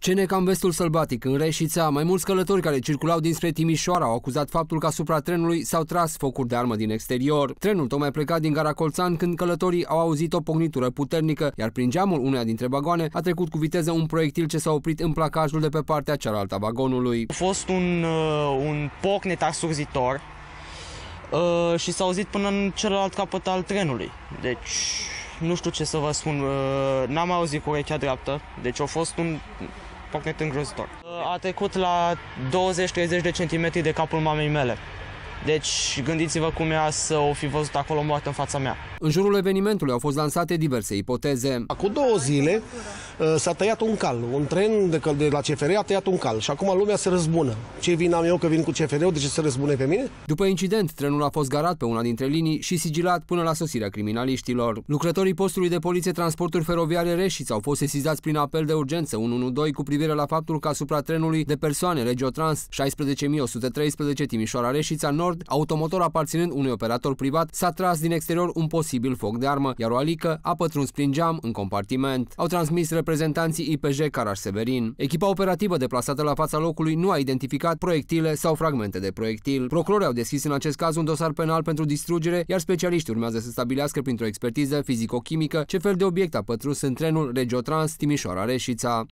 Scene ca în vestul sălbatic, în Reșița, mai mulți călători care circulau dinspre Timișoara au acuzat faptul că asupra trenului s-au tras focuri de armă din exterior. Trenul tocmai plecat din gara Colțan când călătorii au auzit o pognitură puternică, iar prin geamul uneia dintre vagoane a trecut cu viteză un proiectil ce s-a oprit în placajul de pe partea cealaltă a vagonului. A fost un, uh, un pocnet asurzitor uh, și s-a auzit până în celălalt capăt al trenului. Deci nu știu ce să vă spun, uh, n-am auzit cu urechea dreaptă, deci a fost un pocnet îngrozitor. Uh, a trecut la 20-30 de centimetri de capul mamei mele. Deci gândiți-vă cum ea să o fi văzut acolo moartă în fața mea. În jurul evenimentului au fost lansate diverse ipoteze. Acum două zile uh, s-a tăiat un cal. Un tren de, de la CFR a tăiat un cal și acum lumea se răzbună. Ce vin am eu că vin cu CFR-ul, de ce se răzbune pe mine? După incident, trenul a fost garat pe una dintre linii și sigilat până la sosirea criminaliștilor. Lucrătorii postului de poliție transporturi feroviare Reșița au fost sesizați prin apel de urgență 112 cu privire la faptul că asupra trenului de persoane Regiotrans 16113 Timișoara Reșița Nord, automotor aparținând unui operator privat, s-a tras din exterior un posibil foc de armă, iar o alică a pătruns prin geam în compartiment. Au transmis reprezentanții IPJ Caraș Severin. Echipa operativă deplasată la fața locului nu a identificat proiectile sau fragmente de proiectil. Procurorii au deschis în acest caz un dosar penal pentru distrugere, iar specialiștii urmează să stabilească printr-o expertiză fizico-chimică ce fel de obiect a pătruns în trenul Regiotrans Timișoara Reșița.